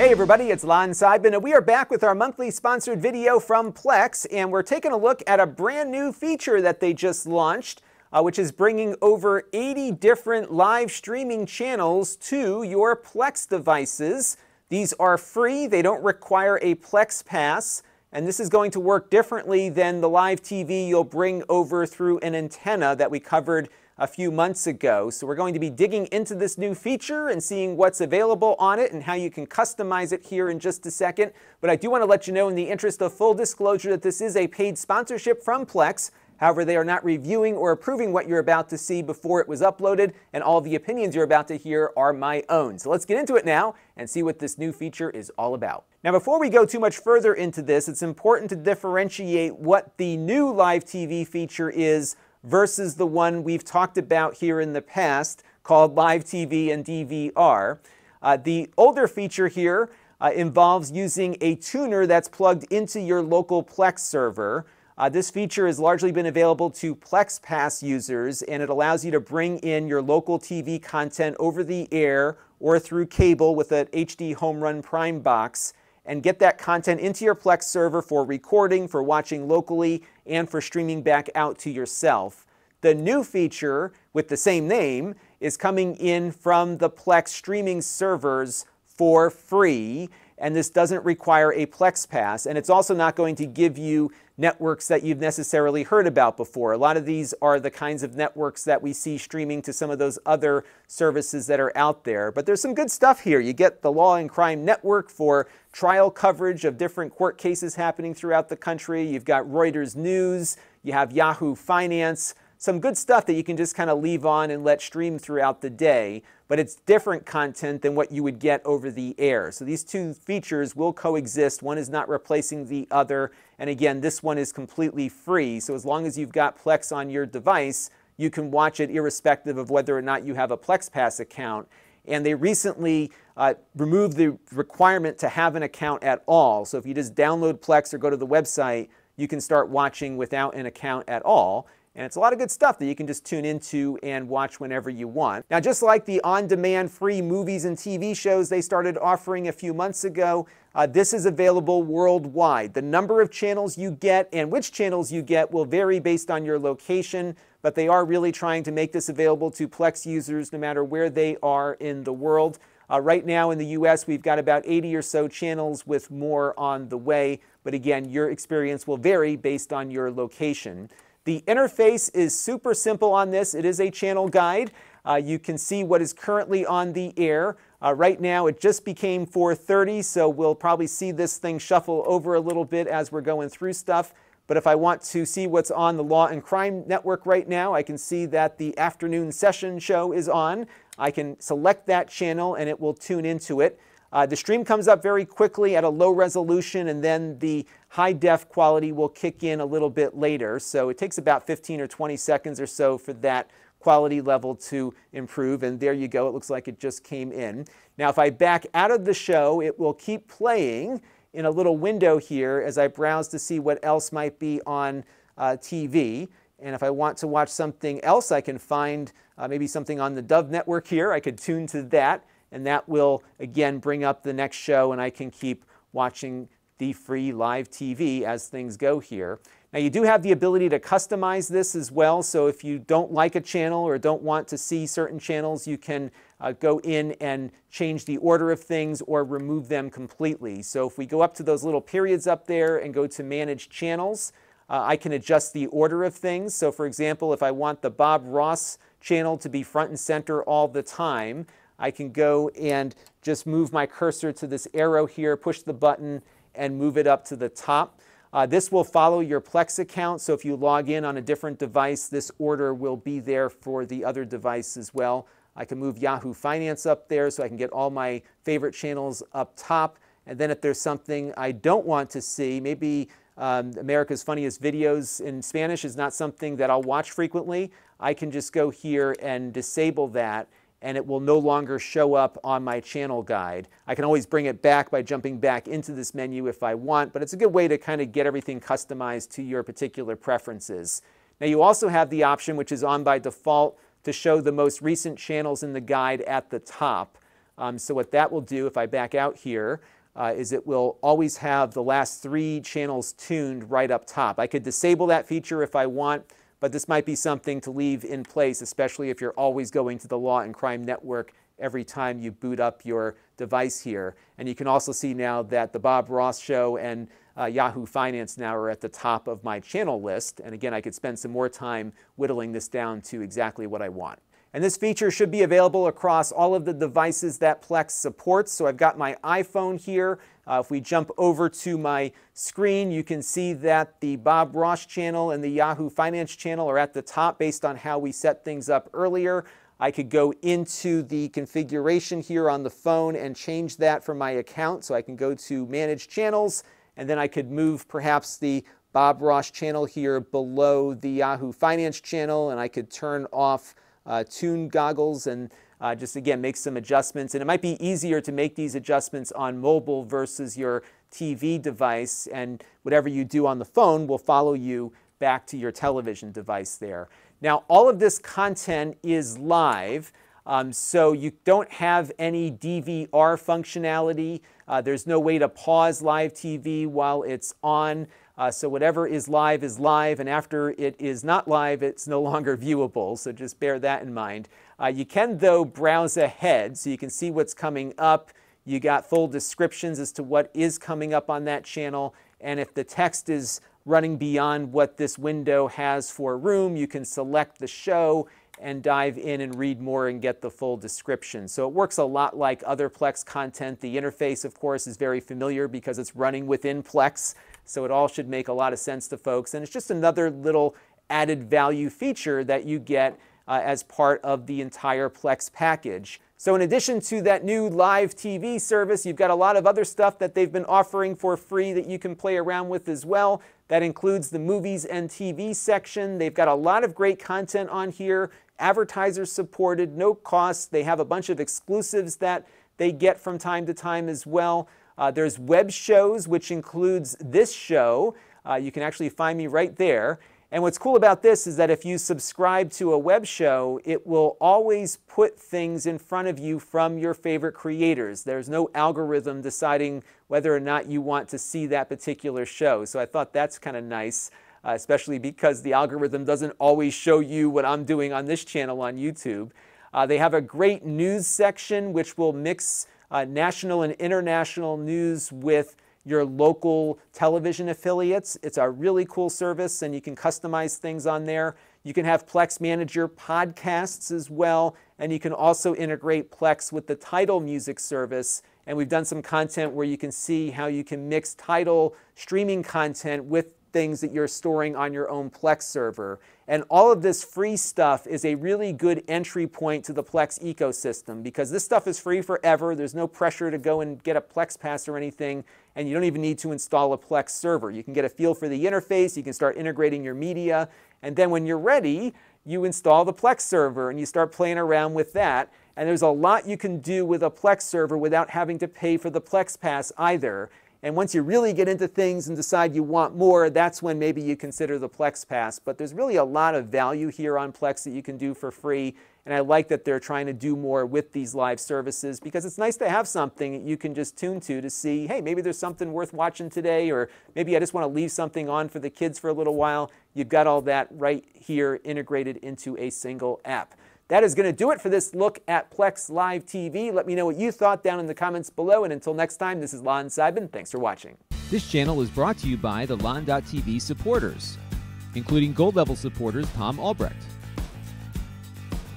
Hey everybody, it's Lon Seidman, and we are back with our monthly sponsored video from Plex, and we're taking a look at a brand new feature that they just launched, uh, which is bringing over 80 different live streaming channels to your Plex devices. These are free, they don't require a Plex Pass, and this is going to work differently than the live TV you'll bring over through an antenna that we covered a few months ago. So we're going to be digging into this new feature and seeing what's available on it and how you can customize it here in just a second. But I do want to let you know in the interest of full disclosure that this is a paid sponsorship from Plex. However, they are not reviewing or approving what you're about to see before it was uploaded, and all the opinions you're about to hear are my own. So let's get into it now and see what this new feature is all about. Now, before we go too much further into this, it's important to differentiate what the new live TV feature is versus the one we've talked about here in the past called Live TV and DVR. Uh, the older feature here uh, involves using a tuner that's plugged into your local Plex server. Uh, this feature has largely been available to Plex Pass users, and it allows you to bring in your local TV content over the air or through cable with an HDHomeRun Prime box and get that content into your Plex server for recording, for watching locally, and for streaming back out to yourself. The new feature with the same name is coming in from the Plex streaming servers for free, and this doesn't require a Plex Pass, and it's also not going to give you networks that you've necessarily heard about before. A lot of these are the kinds of networks that we see streaming to some of those other services that are out there. But there's some good stuff here. You get the Law and Crime Network for trial coverage of different court cases happening throughout the country. You've got Reuters News, you have Yahoo Finance, some good stuff that you can just kind of leave on and let stream throughout the day, but it's different content than what you would get over the air. So these two features will coexist. One is not replacing the other. And again, this one is completely free. So as long as you've got Plex on your device, you can watch it irrespective of whether or not you have a PlexPass account. And they recently uh, removed the requirement to have an account at all. So if you just download Plex or go to the website, you can start watching without an account at all. And it's a lot of good stuff that you can just tune into and watch whenever you want. Now, just like the on-demand free movies and TV shows they started offering a few months ago, uh, this is available worldwide. The number of channels you get and which channels you get will vary based on your location, but they are really trying to make this available to Plex users no matter where they are in the world. Uh, right now in the US, we've got about 80 or so channels with more on the way, but again, your experience will vary based on your location. The interface is super simple on this. It is a channel guide. Uh, you can see what is currently on the air. Uh, right now it just became 4.30, so we'll probably see this thing shuffle over a little bit as we're going through stuff. But if I want to see what's on the Law and Crime Network right now, I can see that the afternoon session show is on. I can select that channel and it will tune into it. Uh, the stream comes up very quickly at a low resolution and then the high def quality will kick in a little bit later. So it takes about 15 or 20 seconds or so for that quality level to improve. And there you go. It looks like it just came in. Now, if I back out of the show, it will keep playing in a little window here as I browse to see what else might be on uh, TV. And if I want to watch something else, I can find uh, maybe something on the Dove network here. I could tune to that and that will again bring up the next show and I can keep watching the free live TV as things go here. Now you do have the ability to customize this as well, so if you don't like a channel or don't want to see certain channels, you can uh, go in and change the order of things or remove them completely. So if we go up to those little periods up there and go to Manage Channels, uh, I can adjust the order of things. So for example, if I want the Bob Ross channel to be front and center all the time, I can go and just move my cursor to this arrow here, push the button, and move it up to the top. Uh, this will follow your Plex account, so if you log in on a different device, this order will be there for the other device as well. I can move Yahoo Finance up there so I can get all my favorite channels up top. And then if there's something I don't want to see, maybe um, America's Funniest Videos in Spanish is not something that I'll watch frequently, I can just go here and disable that and it will no longer show up on my channel guide. I can always bring it back by jumping back into this menu if I want, but it's a good way to kind of get everything customized to your particular preferences. Now you also have the option, which is on by default, to show the most recent channels in the guide at the top. Um, so what that will do if I back out here uh, is it will always have the last three channels tuned right up top. I could disable that feature if I want, but this might be something to leave in place, especially if you're always going to the Law and Crime Network every time you boot up your device here. And you can also see now that the Bob Ross Show and uh, Yahoo Finance now are at the top of my channel list. And again, I could spend some more time whittling this down to exactly what I want. And this feature should be available across all of the devices that Plex supports. So I've got my iPhone here. Uh, if we jump over to my screen, you can see that the Bob Ross channel and the Yahoo Finance channel are at the top based on how we set things up earlier. I could go into the configuration here on the phone and change that for my account. So I can go to Manage Channels, and then I could move perhaps the Bob Ross channel here below the Yahoo Finance channel, and I could turn off uh, tune goggles and uh, just again make some adjustments. And it might be easier to make these adjustments on mobile versus your TV device. And whatever you do on the phone will follow you back to your television device there. Now, all of this content is live. Um, so you don't have any DVR functionality. Uh, there's no way to pause live TV while it's on. Uh, so whatever is live is live, and after it is not live, it's no longer viewable. So just bear that in mind. Uh, you can, though, browse ahead so you can see what's coming up. You got full descriptions as to what is coming up on that channel. And if the text is running beyond what this window has for room, you can select the show and dive in and read more and get the full description. So it works a lot like other Plex content. The interface, of course, is very familiar because it's running within Plex. So it all should make a lot of sense to folks. And it's just another little added value feature that you get uh, as part of the entire Plex package. So in addition to that new live TV service, you've got a lot of other stuff that they've been offering for free that you can play around with as well. That includes the movies and TV section. They've got a lot of great content on here, advertisers supported, no cost. They have a bunch of exclusives that they get from time to time as well. Uh, there's web shows, which includes this show. Uh, you can actually find me right there. And what's cool about this is that if you subscribe to a web show, it will always put things in front of you from your favorite creators. There's no algorithm deciding whether or not you want to see that particular show. So I thought that's kind of nice, uh, especially because the algorithm doesn't always show you what I'm doing on this channel on YouTube. Uh, they have a great news section which will mix uh, national and international news with your local television affiliates. It's a really cool service and you can customize things on there. You can have Plex Manager podcasts as well, and you can also integrate Plex with the Tidal music service. And we've done some content where you can see how you can mix Tidal streaming content with things that you're storing on your own Plex server. And all of this free stuff is a really good entry point to the Plex ecosystem because this stuff is free forever. There's no pressure to go and get a Plex pass or anything, and you don't even need to install a Plex server. You can get a feel for the interface, you can start integrating your media, and then when you're ready, you install the Plex server and you start playing around with that. And there's a lot you can do with a Plex server without having to pay for the Plex Pass either. And once you really get into things and decide you want more, that's when maybe you consider the Plex Pass. But there's really a lot of value here on Plex that you can do for free. And I like that they're trying to do more with these live services because it's nice to have something you can just tune to to see, hey, maybe there's something worth watching today, or maybe I just want to leave something on for the kids for a little while. You've got all that right here integrated into a single app. That is going to do it for this look at Plex Live TV. Let me know what you thought down in the comments below. And until next time, this is Lon Seidman. Thanks for watching. This channel is brought to you by the Lon.TV supporters, including gold level supporters Tom Albrecht,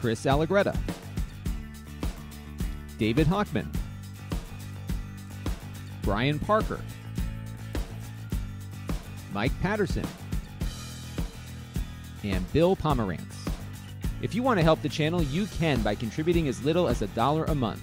Chris Allegretta, David Hockman, Brian Parker, Mike Patterson, and Bill Pomerantz. If you want to help the channel, you can by contributing as little as a dollar a month.